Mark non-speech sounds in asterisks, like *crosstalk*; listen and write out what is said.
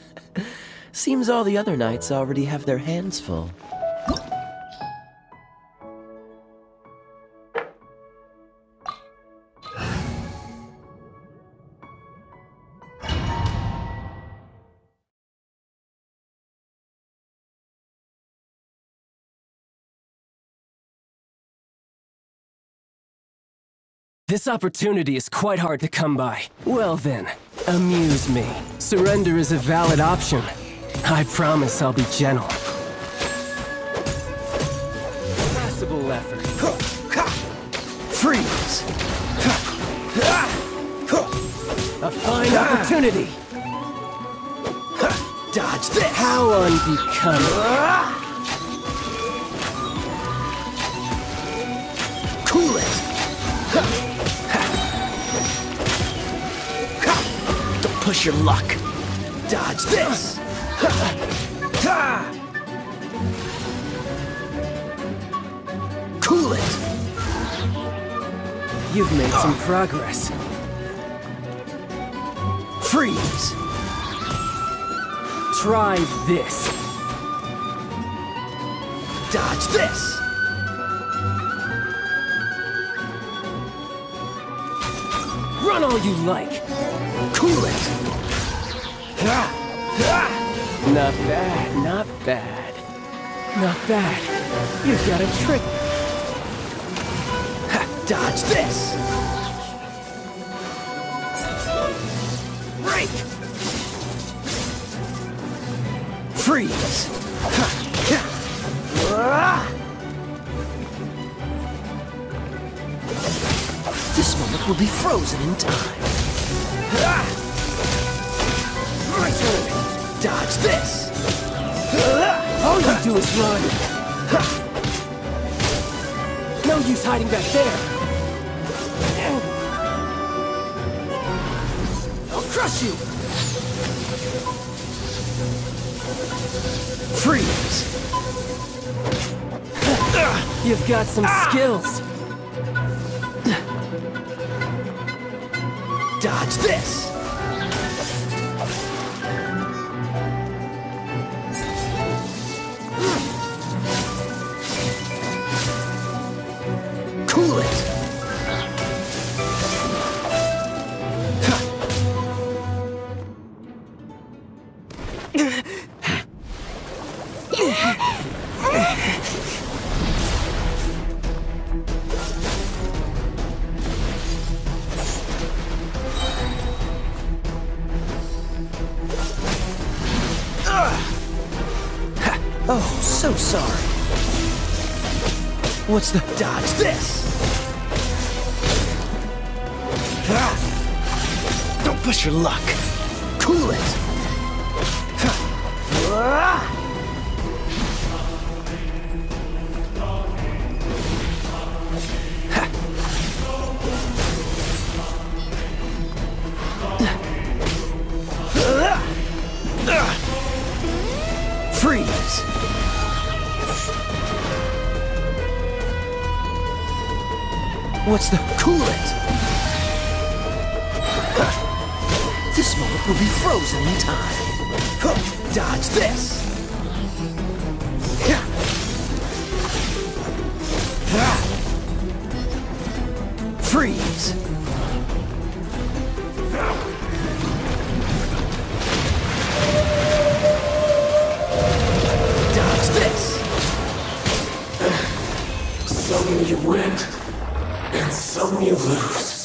*laughs* Seems all the other knights already have their hands full. This opportunity is quite hard to come by. Well then, amuse me. Surrender is a valid option. I promise I'll be gentle. Possible effort. Freeze! A fine opportunity. Dodge this! How unbecoming. Push your luck. Dodge this! Cool it! You've made some progress. Freeze! Try this. Dodge this! Run all you like. Cool it! Not bad, not bad. Not bad. You've got a trick. Dodge this! Break! Freeze! This moment will be frozen in time. My turn. Dodge this! All you do is run. No use hiding back there. I'll crush you. Freeze! You've got some skills. Dodge this! Cool it! Oh, so sorry. What's the dodge this? Don't push your luck. Cool it. Freeze! What's the cool it? This moment will be frozen in time. Dodge this! Freeze! Dodge this! Some you win, and some you lose.